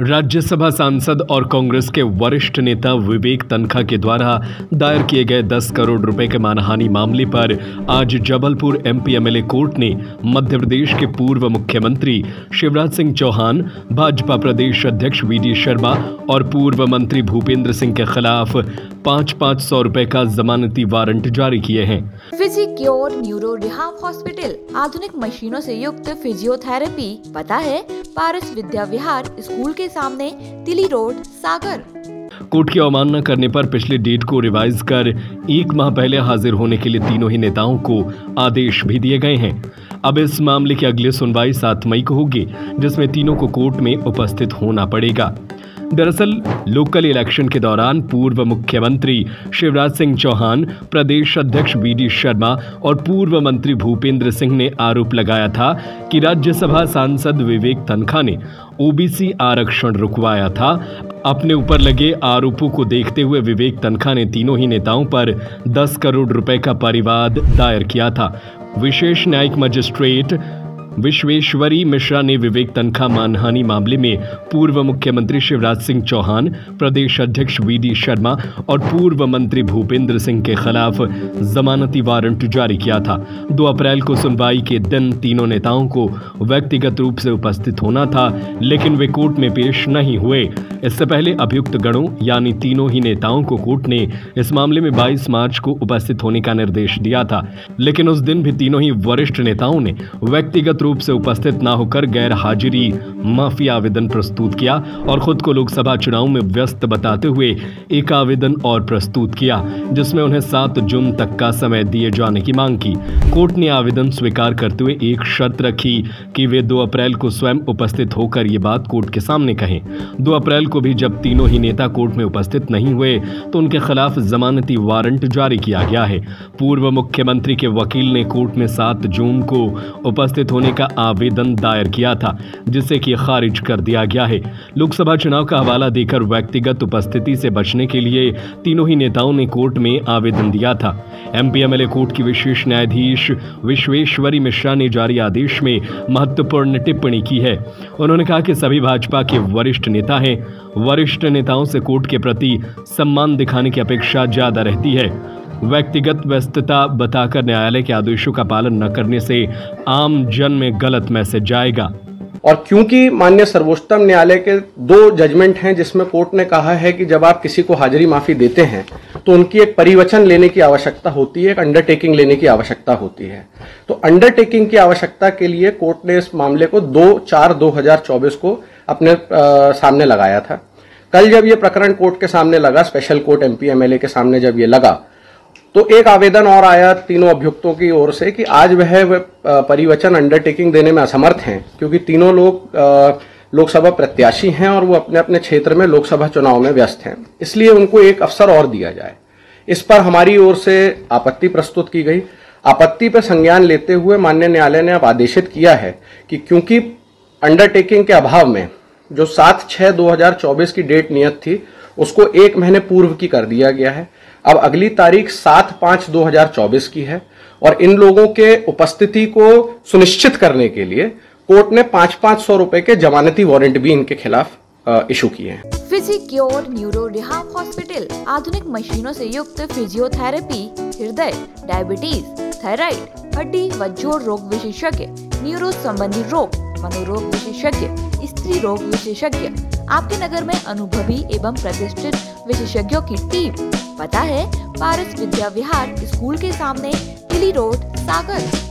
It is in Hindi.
राज्यसभा सांसद और कांग्रेस के वरिष्ठ नेता विवेक तनखा के द्वारा दायर किए गए 10 करोड़ रुपए के मानहानि मामले पर आज जबलपुर एम एमपीएमएलए कोर्ट ने मध्य प्रदेश के पूर्व मुख्यमंत्री शिवराज सिंह चौहान, भाजपा प्रदेश अध्यक्ष वी डी शर्मा और पूर्व मंत्री भूपेंद्र सिंह के खिलाफ पाँच पाँच सौ रूपए का जमानती वारंट जारी किए हैं। फिजिक्योर न्यूरो रिहाब हॉस्पिटल, आधुनिक मशीनों से युक्त फिजियोथेरेपी, पता है? पारस विद्या विहार, स्कूल के सामने तिली रोड, सागर। कोर्ट की अवमानना करने पर पिछले डेट को रिवाइज कर एक माह पहले हाजिर होने के लिए तीनों ही नेताओं को आदेश भी दिए गए हैं। अब इस मामले की अगली सुनवाई सात मई को होगी, जिसमें तीनों को कोर्ट में उपस्थित होना पड़ेगा। दरअसल, लोकल इलेक्शन के दौरान पूर्व मुख्यमंत्री शिवराज सिंह चौहान, प्रदेश अध्यक्ष डी शर्मा और पूर्व मंत्री भूपेंद्र सिंह ने आरोप लगाया था कि राज्यसभा सांसद विवेक तनखा ने ओबीसी आरक्षण रुकवाया था। अपने ऊपर लगे आरोपों को देखते हुए विवेक तनखा ने तीनों ही नेताओं पर 10 करोड़ रुपए का परिवाद दायर किया था। विशेष न्यायिक मजिस्ट्रेट विश्वेश्वरी मिश्रा ने विवेक तनखा मानहानि मामले में पूर्व मुख्यमंत्री शिवराज सिंह चौहान, प्रदेश अध्यक्ष वी डी शर्मा और पूर्व मंत्री भूपेंद्र सिंह के खिलाफ जमानती वारंट जारी किया था। 2 अप्रैल को सुनवाई के दिन तीनों नेताओं को व्यक्तिगत रूप से उपस्थित होना था, लेकिन वे कोर्ट में पेश नहीं हुए। इससे पहले अभियुक्त गणों, यानी तीनों ही नेताओं को कोर्ट ने इस मामले में 22 मार्च को उपस्थित होने का निर्देश दिया था। लेकिन उस दिन भी तीनों ही वरिष्ठ नेताओं ने व्यक्तिगत रूप से उपस्थित न होकर गैर हाजिरी माफ़ी आवेदन प्रस्तुत किया और खुद को लोकसभा चुनाव में व्यस्त बताते हुए एक आवेदन और प्रस्तुत किया, जिसमें उन्हें सात जून तक का समय दिए जाने की मांग की। कोर्ट ने आवेदन स्वीकार करते हुए एक शर्त रखी कि वे 2 अप्रैल को स्वयं उपस्थित होकर ये बात कोर्ट के सामने कहें। 2 अप्रैल को भी जब तीनों ही नेता कोर्ट में उपस्थित नहीं हुए तो उनके खिलाफ जमानती वारंट जारी किया गया है। पूर्व मुख्यमंत्री के वकील ने कोर्ट में सात जून को उपस्थित होने का आवेदन दायर किया था, जिसे कि खारिज कर दिया गया है। लोकसभा चुनाव का हवाला देकर व्यक्तिगत उपस्थिति से बचने के लिए तीनों ही नेताओं ने कोर्ट में आवेदन दिया था। एमपीएमएलए कोर्ट की विशेष न्यायाधीश विश्वेश्वरी मिश्रा ने जारी आदेश में महत्वपूर्ण टिप्पणी की है। उन्होंने कहा कि सभी भाजपा के वरिष्ठ नेता हैं। वरिष्ठ नेताओं से कोर्ट के प्रति सम्मान दिखाने की अपेक्षा ज़्यादा रहती है। व्यक्तिगत व्यस्तता बताकर न्यायालय के आदेशों का पालन न करने से आम जन में गलत मैसेज जाएगा। और क्योंकि मान्य सर्वोच्चतम न्यायालय के दो जजमेंट हैं जिसमें कोर्ट ने कहा है कि जब आप किसी को हाजिरी माफ़ी देते हैं तो उनकी एक परिवचन लेने की आवश्यकता होती है एक अंडरटेकिंग लेने की आवश्यकता होती है। तो अंडरटेकिंग की आवश्यकता के लिए कोर्ट ने इस मामले को दो चार दो हज़ार चौबीस को अपने आ, सामने लगाया था। कल जब ये प्रकरण कोर्ट के सामने लगा स्पेशल कोर्ट एमपीएमएलए के सामने जब ये लगा तो एक आवेदन और आया तीनों अभियुक्तों की ओर से कि आज वह परिवचन अंडरटेकिंग देने में असमर्थ हैं, क्योंकि तीनों लोग लोकसभा प्रत्याशी हैं और वो अपने अपने क्षेत्र में लोकसभा चुनाव में व्यस्त हैं। इसलिए उनको एक अवसर और दिया जाए। इस पर हमारी ओर से आपत्ति प्रस्तुत की गई। आपत्ति पर संज्ञान लेते हुए मान्य न्यायालय ने अब आदेशित किया है कि क्योंकि अंडरटेकिंग के अभाव में जो सात हज़ार चौबीस की डेट नियत थी उसको एक महीने पूर्व की कर दिया गया है। अब अगली तारीख सात पाँच दो हज़ार चौबीस की है और इन लोगों के उपस्थिति को सुनिश्चित करने के लिए कोर्ट ने पाँच पाँच सौ रुपए के जमानती वारंट भी इनके खिलाफ इशू किए हैं। फिजिक्योर न्यूरो रिहाब हॉस्पिटल आधुनिक मशीनों से युक्त फिजियोथेरेपी हृदय डायबिटीज़ थायराइड हड्डी व जोड़ रोग विशेषज्ञ न्यूरो संबंधी रोग, मनोरोग विशेषज्ञ, स्त्री रोग विशेषज्ञ। आपके नगर में अनुभवी एवं प्रतिष्ठित विशेषज्ञों की टीम। पता है, पारस विद्या विहार स्कूल के सामने दिल्ली रोड, सागर।